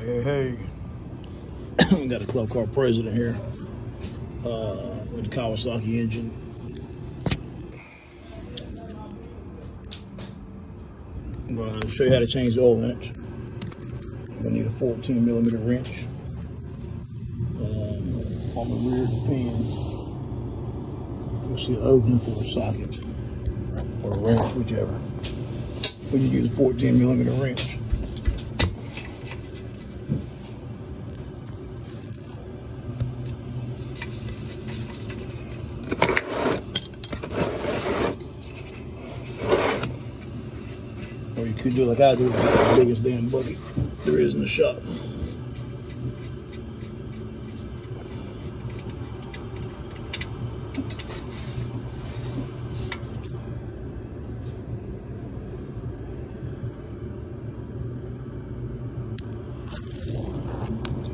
Hey, hey, hey. Got a club car Precedent here uh, with the Kawasaki engine. I'm going to show you how to change the oil in it. You're going to need a 14 millimeter wrench um, on the rear pin. You'll see an opening for a socket or a wrench, whichever. We just use a 14 millimeter wrench. Or you could do like I do, the biggest damn bucket there is in the shop.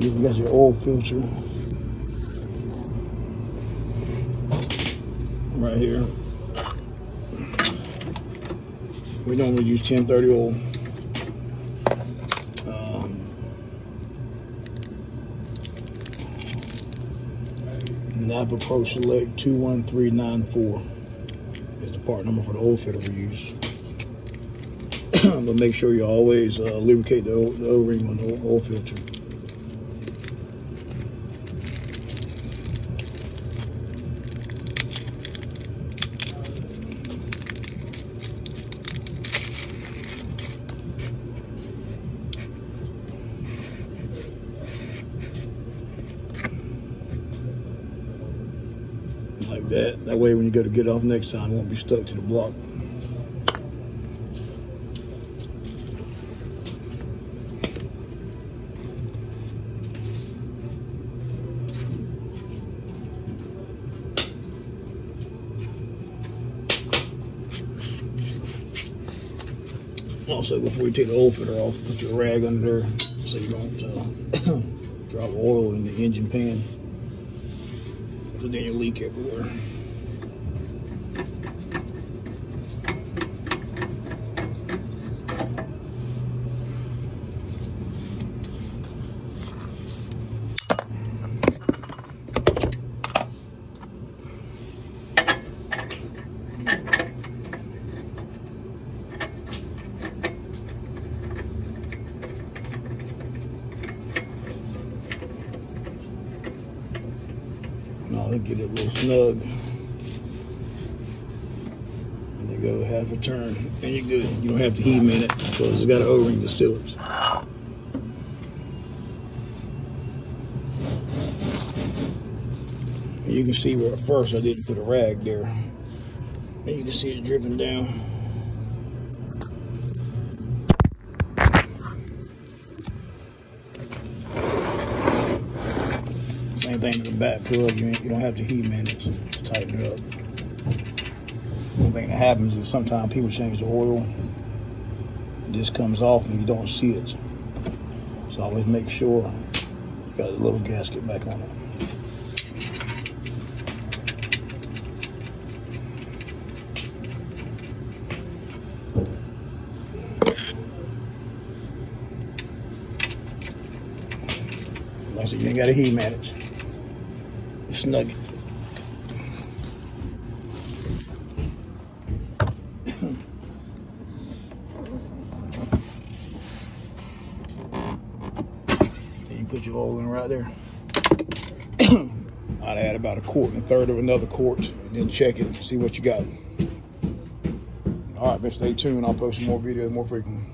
You got your oil filter right here. We normally use 1030 oil. Um, Napa Pro Select 21394 is the part number for the oil filter we use. but make sure you always uh, lubricate the O-ring on the oil filter. Like that. That way when you go to get off next time, it won't be stuck to the block. Also, before you take the oil filter off, put your rag under there so you don't uh, drop oil in the engine pan. So then you leak everywhere. No, they get it a little snug. And go half a turn, and you're good. You don't have to heat in it because it's got an O-ring to seal. And you can see where at first I didn't put a rag there. And you can see it dripping down. Same thing with the back plug. You, you don't have to heat man to tighten it up. One thing that happens is sometimes people change the oil. This comes off and you don't see it. So always make sure you got a little gasket back on it. Like you ain't got to heat manage. And you put your oil in right there. I'd add about a quart and a third of another quart, and then check it, see what you got. All right, man, stay tuned. I'll post more videos more frequently.